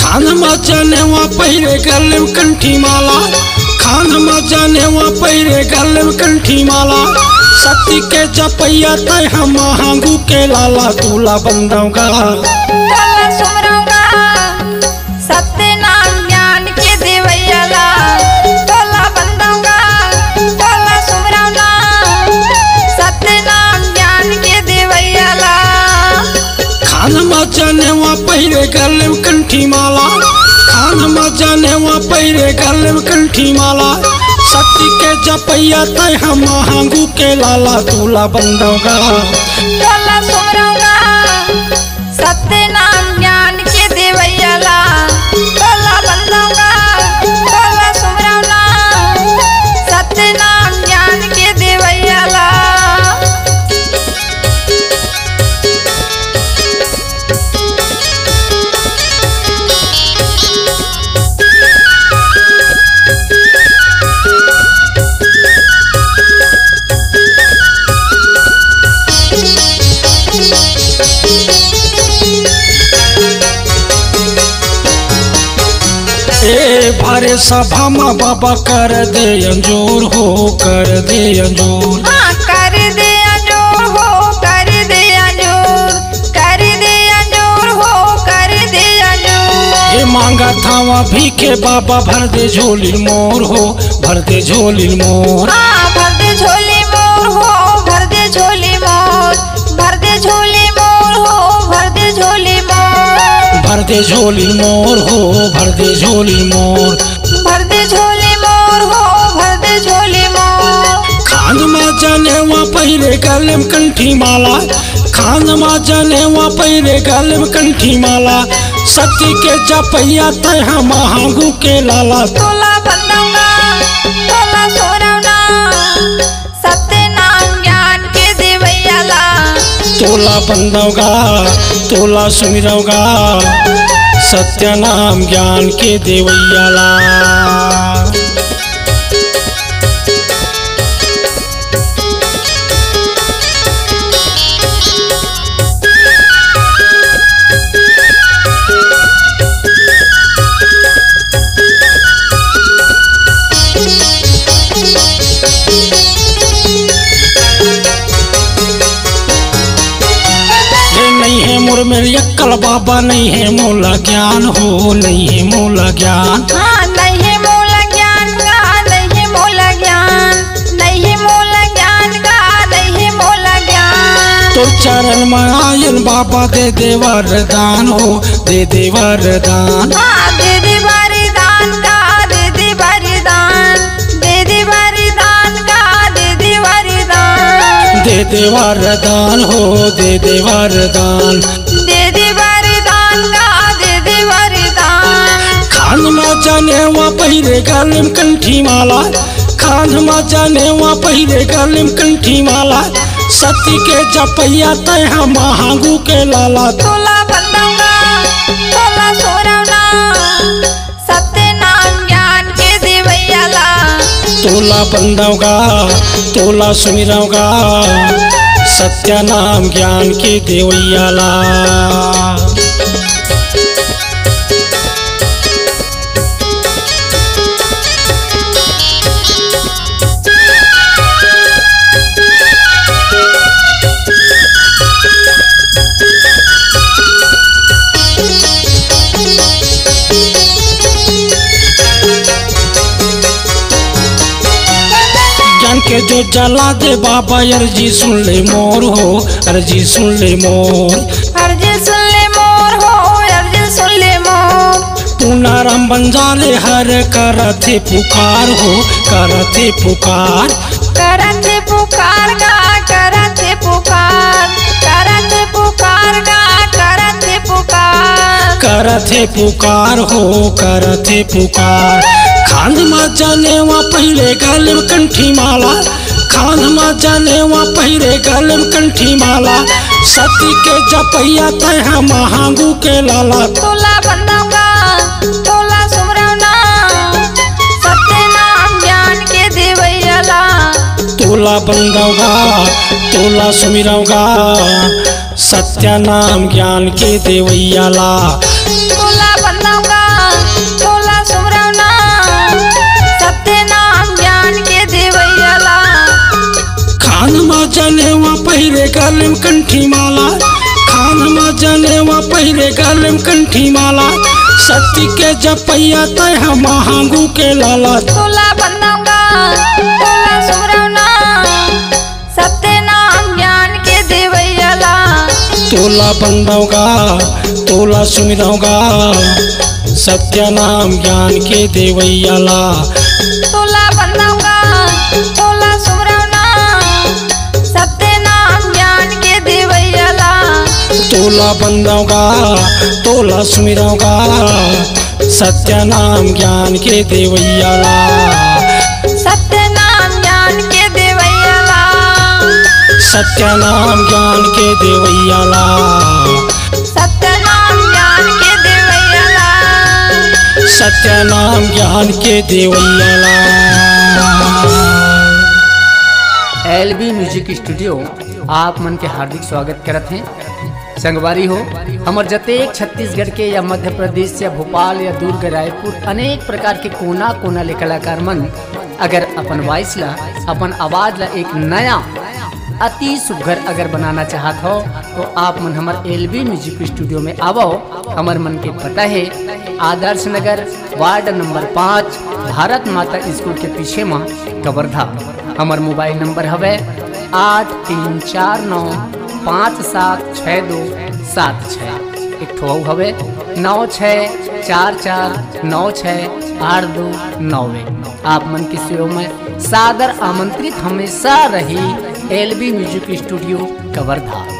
खान जाने वहाँ पहिरे गले में कंठी माला। जाने वहाँ पहिरे गले में कंठी माला। सती के चपैया तय हम हांगू के लाला तोला बंदौगा जाने वहाँ पहिरे गले में कंठी माला। खान जाने वहाँ पहिरे गले में कंठी माला। सती के जपैया तय हम हांगू के लाला दूल्हा बंदोगा। तोला सभा में बाबा कर दे अंजोर हो कर दे अंजोर। हाँ कर दे अंजोर हो कर दे अंजोर। कर दे अंजोर हो कर दे अंजोर। ए मांगा थावा भी के बाबा भर दे झोली मोर हो भर दे झोली मोर। हाँ भर दे झोली मोर हो भर दे झोली मोर। भर दे झोली मोर हो भर दे झोली मोर। भर दे झोली मोर हो भर दे झोली मोर। जाने वहाँ पहिरे गले में कंठी माला। खान माँ जाने वहाँ पहिरे गले में कंठी माला। सती के जपैया तय हम हांगू के लाला। तोला बंदौगा तोला सोरौना सत्य नाम ज्ञान के देवैयाला तोला बंदोगा तोला सुमिरोगा सत्य नाम ज्ञान के देवैयाला ये मेरी बाबा नहीं है मोला ज्ञान हो नहीं है मोला ज्ञान। हाँ नहीं है मूल ज्ञान का नहीं है मूल ज्ञान। नहीं है मूल ज्ञान का नहीं है मूल ज्ञान। तो चरण में आयन बाबा दे दे वरदान हो दे दे वरदान हाँ दे दे वरदान का दे दे वरदान दे दे वरदान का दे दे वरदान दे दे वरदान हो दे दे वरदान जाने वहाँ पहिरे गले में कंठी माला। खान माँ जाने वहाँ पहिरे गले में कंठी माला। सती के जपैया तय हम हांगू के लाला। तोला बंदौगा तोला सोरौना सत्य नाम ज्ञान के देवैयाला तोला बंदोगा तोला सुमिरोगा सत्य नाम ज्ञान के देवैयाला ज्ञान के जला दे बाबा अर्जी सुन ले मोर हो अर्जी सुन ले मोर। अर्जुन सुन ले मोर हो अर्जुन सुन ले मोर। पूनाराम बंजाले हर करथे पुकार हो करथे पुकार। करत पुकार गा करत पुकार। करत पुकार गा करत पुकार। करथे पुकार हो करथे पुकार। खान माँ जाने वहाँ पहले गल कंठी माला खान माँ जाने वहाँ पहिरे गले में कंठी माला सती के जपैया तय हम महांगू के लाला। तोला बंदाऊँगा तोला सुमरौना सत्य नाम ज्ञान के देवैयाला तोला बंदौगा तोला सुमिरौगा सत्य नाम ज्ञान के देवैयाला जाने वहाँ पहिरे गले में कंठी माला। खान मा जाने वहाँ पहिरे गले में कंठी माला। सती के जपैया तय हम महांगू के लाला। तोला बंदाऊँगा तोला सुमरौना सत्य नाम ज्ञान के देवैयाला तोला बंदौगा तोला सुमिरौगा सत्य नाम ज्ञान के देवैयाला तोला तोला बंदौगा तोला सुमिरौगा सत्य नाम ज्ञान के देवैयाला सत्य नाम ज्ञान के देवैयाला सत्य नाम ज्ञान के देवैयाला सत्य नाम ज्ञान के देवैयाला सत्य नाम ज्ञान के देवैयाला एल बी म्यूज़िक स्टूडियो आप मन के हार्दिक स्वागत करते हैं। संगवारी हो, हमर जतेक छत्तीसगढ़ के या मध्य प्रदेश या भोपाल या दुर्ग, रायपुर, अनेक प्रकार के कोना कोना ले कलाकार मन, अगर अपन वॉइस ला, अपन आवाज़ ला एक नया, अति सुघर अगर बनाना चाहत हो तो आप मन हमर एल बी म्यूज़िक स्टूडियो में आवो। हमर मन के पता है, आदर्श नगर, वार्ड नंबर पाँच, भारत माता स्कूल के पीछे माँ कवर्धा। हमर मोबाइल नंबर हवे आठ तीन चार नौ पाँच सात छः दो सात छः। एक ठो हवे। नौ छः, चार चार, नौ छः, आठ दो, नौ एक। नौ आप मन की सेवा में सादर आमंत्रित हमेशा रही एलबी म्यूज़िक स्टूडियो कवर्धा